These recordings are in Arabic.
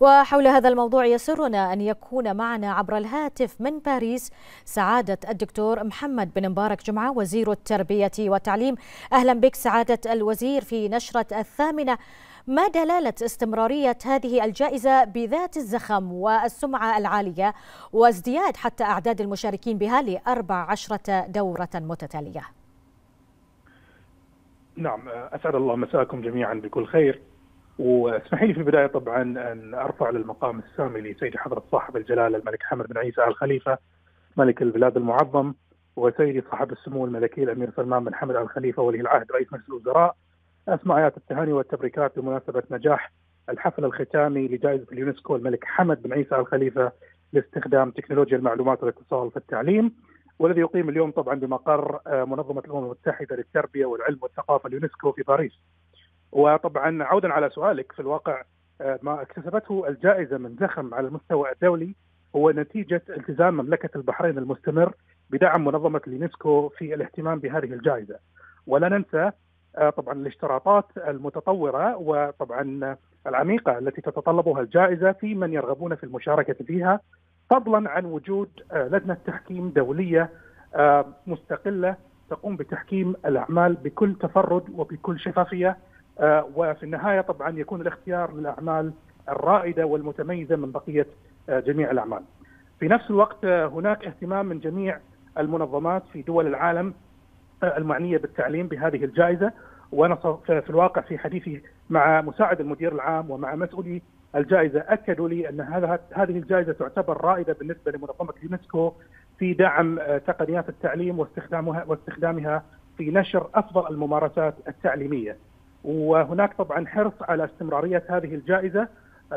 وحول هذا الموضوع يسرنا أن يكون معنا عبر الهاتف من باريس سعادة الدكتور محمد بن مبارك جمعة وزير التربية والتعليم. أهلا بك سعادة الوزير في نشرة الثامنة. ما دلالة استمرارية هذه الجائزة بذات الزخم والسمعة العالية وازدياد حتى أعداد المشاركين بها لأربع عشرة دورة متتالية؟ نعم أسعد الله مساءكم جميعا بكل خير. واسمحي لي في البداية طبعا أن أرفع للمقام السامي لسيدي حضرة صاحب الجلاله الملك حمد بن عيسى ال خليفه ملك البلاد المعظم وسيدي صاحب السمو الملكي الأمير سلمان بن حمد ال خليفه ولي العهد رئيس مجلس الوزراء اسمى آيات التهاني والتبريكات بمناسبة نجاح الحفل الختامي لجائزة اليونسكو الملك حمد بن عيسى ال خليفه لاستخدام تكنولوجيا المعلومات والاتصال في التعليم والذي أقيم اليوم طبعا بمقر منظمة الأمم المتحدة للتربية والعلم والثقافة اليونسكو في باريس. وطبعا عودا على سؤالك في الواقع ما اكتسبته الجائزة من زخم على المستوى الدولي هو نتيجة التزام مملكة البحرين المستمر بدعم منظمة اليونسكو في الاهتمام بهذه الجائزة. ولا ننسى طبعا الاشتراطات المتطورة وطبعا العميقة التي تتطلبها الجائزة في من يرغبون في المشاركة فيها فضلا عن وجود لجنة تحكيم دولية مستقلة تقوم بتحكيم الأعمال بكل تفرد وبكل شفافية وفي النهاية طبعا يكون الاختيار للأعمال الرائدة والمتميزة من بقية جميع الأعمال. في نفس الوقت هناك اهتمام من جميع المنظمات في دول العالم المعنية بالتعليم بهذه الجائزة وأنا في الواقع في حديثي مع مساعد المدير العام ومع مسؤولي الجائزة أكدوا لي أن هذه الجائزة تعتبر رائدة بالنسبة لمنظمة اليونسكو في دعم تقنيات التعليم واستخدامها واستخدامها في نشر أفضل الممارسات التعليمية. وهناك طبعا حرص على استمرارية هذه الجائزة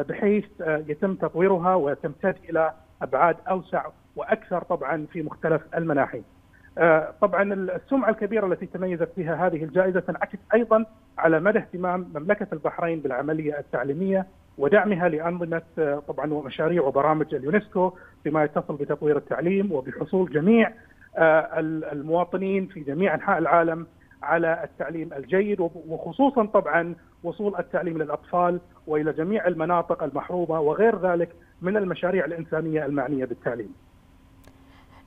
بحيث يتم تطويرها وتمتد إلى أبعاد أوسع وأكثر طبعا في مختلف المناحي. طبعا السمعة الكبيرة التي تميزت بها هذه الجائزة تنعكس أيضا على مدى اهتمام مملكة البحرين بالعملية التعليمية ودعمها لانظمه طبعا ومشاريع وبرامج اليونسكو فيما يتصل بتطوير التعليم وبحصول جميع المواطنين في جميع أنحاء العالم على التعليم الجيد وخصوصا طبعا وصول التعليم للأطفال وإلى جميع المناطق المحرومه وغير ذلك من المشاريع الإنسانية المعنية بالتعليم.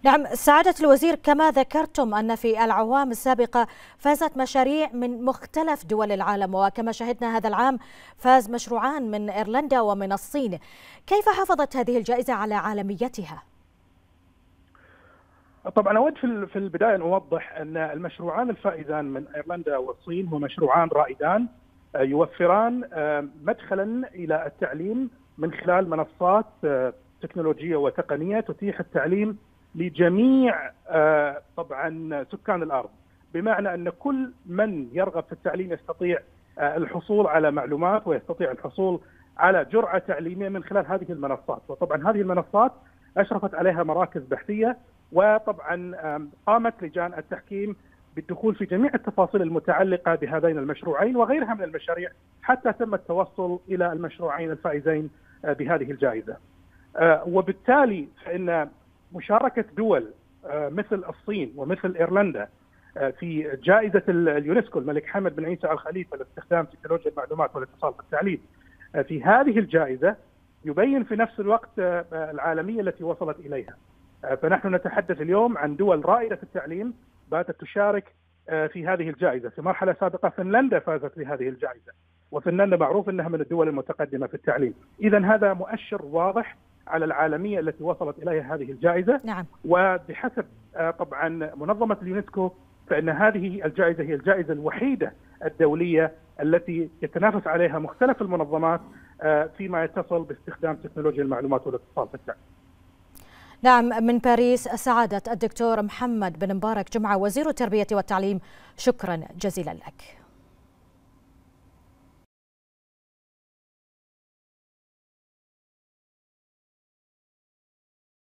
نعم سعادة الوزير كما ذكرتم أن في الأعوام السابقة فازت مشاريع من مختلف دول العالم وكما شهدنا هذا العام فاز مشروعان من إيرلندا ومن الصين كيف حافظت هذه الجائزة على عالميتها؟ طبعا أود في البداية أن أوضح أن المشروعان الفائزان من أيرلندا والصين هما مشروعان رائدان يوفران مدخلا إلى التعليم من خلال منصات تكنولوجية وتقنية تتيح التعليم لجميع طبعا سكان الأرض. بمعنى أن كل من يرغب في التعليم يستطيع الحصول على معلومات ويستطيع الحصول على جرعة تعليمية من خلال هذه المنصات. وطبعا هذه المنصات أشرفت عليها مراكز بحثية وطبعا قامت لجان التحكيم بالدخول في جميع التفاصيل المتعلقة بهذين المشروعين وغيرها من المشاريع حتى تم التوصل إلى المشروعين الفائزين بهذه الجائزة. وبالتالي فإن مشاركة دول مثل الصين ومثل إيرلندا في جائزة اليونسكو الملك حمد بن عيسى ال خليفه لاستخدام تكنولوجيا المعلومات والاتصال في التعليم في هذه الجائزة يبين في نفس الوقت العالمية التي وصلت إليها. فنحن نتحدث اليوم عن دول رائدة في التعليم باتت تشارك في هذه الجائزة، في مرحلة سابقة فنلندا فازت بهذه الجائزة، وفنلندا معروف إنها من الدول المتقدمة في التعليم، اذا هذا مؤشر واضح على العالمية التي وصلت إليها هذه الجائزة نعم. وبحسب طبعا منظمة اليونسكو فإن هذه الجائزة هي الجائزة الوحيدة الدولية التي يتنافس عليها مختلف المنظمات فيما يتصل باستخدام تكنولوجيا المعلومات والاتصال في التعليم. نعم من باريس سعادة الدكتور محمد بن مبارك جمعة وزير التربية والتعليم شكرا جزيلا لك.